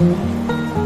Música